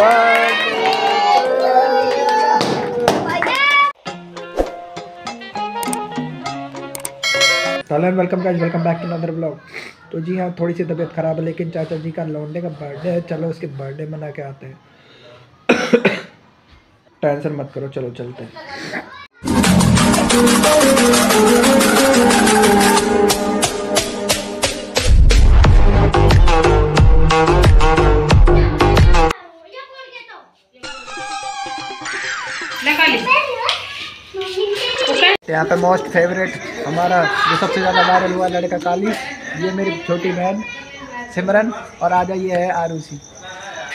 Hello welcome guys welcome back to another blog तो जी हाँ थोड़ी सी तबीयत ख़राब है, लेकिन चाचा जी का लौंडे का बर्थडे है। चलो उसके बर्थडे मना के आते हैं। टेंशन मत करो, चलो चलते हैं। यहाँ पे मोस्ट फेवरेट हमारा जो सबसे ज़्यादा वायरल हुआ लड़का काली ये मेरी छोटी बहन सिमरन और आज ये है आरूसी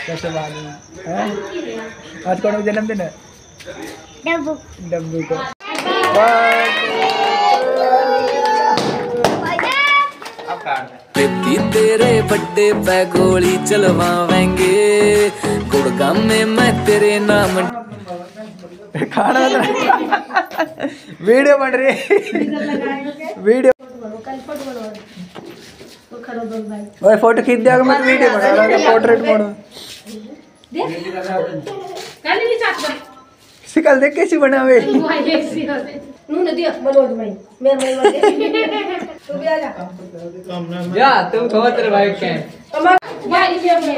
कैसे वाले हैं? आज कौन सा जन्मदिन है? डब्बू। डब्बू को। तेरे बड्डे पे गोली चलवावेंगे। गुड़गाम में मैं तेरे नाम खाना बना वीडियो बन रही वीडियो। ओए फ़ोटो खींच दिया मैं वीडियो बना रहा हूँ पोर्ट्रेट मोड में शिकल देख कैसी बना हुई। नूने दिया मनोज भाई मेरे भाई तू भी आ जा या तुम थोड़ा तेरे भाई के भाई भी अपने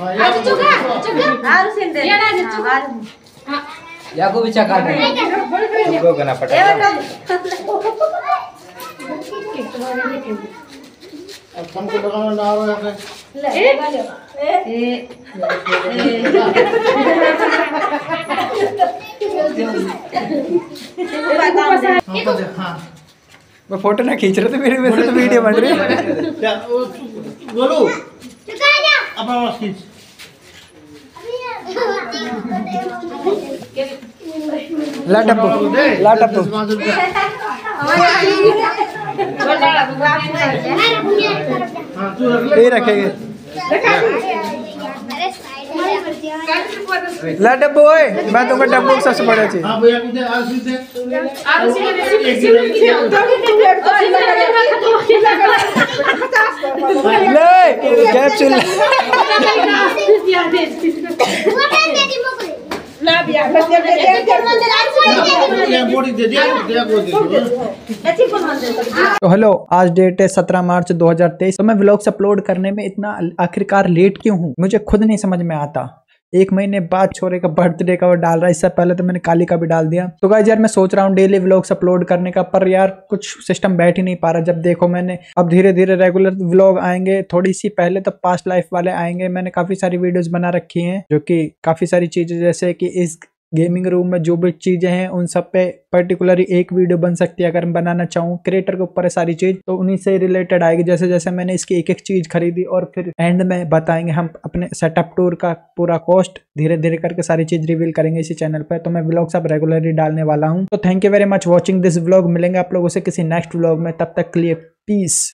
आज चुका चुका। आर सिंदे ये ना चुका। या को भी चका दे तुमको करना पड़ेगा। मैं फ़ोटो ना खींच रहा था मेरे तो वीडियो बन रही है। बोलो? अपना खींच ला टप्पू ला हाँ तू ये रखेंगे ला डब्बू ओए मैं तुमको डब्बू हाँ भैया ले कैप्सूल दे तो हेलो आज डेट है सत्रह मार्च 2023 तो मैं ब्लॉग्स अपलोड करने में इतना आखिरकार लेट क्यों हूँ? मुझे खुद नहीं समझ में आता। एक महीने बाद छोरे का बर्थडे का वो डाल रहा है, इससे पहले तो मैंने काली का भी डाल दिया। तो गाइज़ यार, मैं सोच रहा हूँ डेली व्लॉग्स अपलोड करने का, पर यार कुछ सिस्टम बैठ ही नहीं पा रहा। जब देखो मैंने, अब धीरे धीरे रेगुलर व्लॉग आएँगे थोड़ी सी पहले तो पास्ट लाइफ वाले आएँगे। मैंने काफ़ी सारी वीडियोज़ बना रखी है, जो की काफ़ी सारी चीज़ें, जैसे की इस गेमिंग रूम में जो भी चीज़ें हैं, उन सब पे पर्टिकुलरली एक वीडियो बन सकती है अगर मैं बनाना चाहूँ। क्रिएटर के ऊपर सारी चीज़ तो उन्हीं से रिलेटेड आएगी। जैसे जैसे मैंने इसकी एक एक चीज़ खरीदी और फिर एंड में बताएँगे हम अपने सेटअप टूर का पूरा कॉस्ट धीरे धीरे करके सारी चीज़ रिवील करेंगे इसी चैनल पर तो मैं व्लॉग सब रेगुलरली डालने वाला हूँ। तो thank you very much watching this blog मिलेंगे आप लोगों से किसी नेक्स्ट ब्लॉग में। तब तक के लिए पीस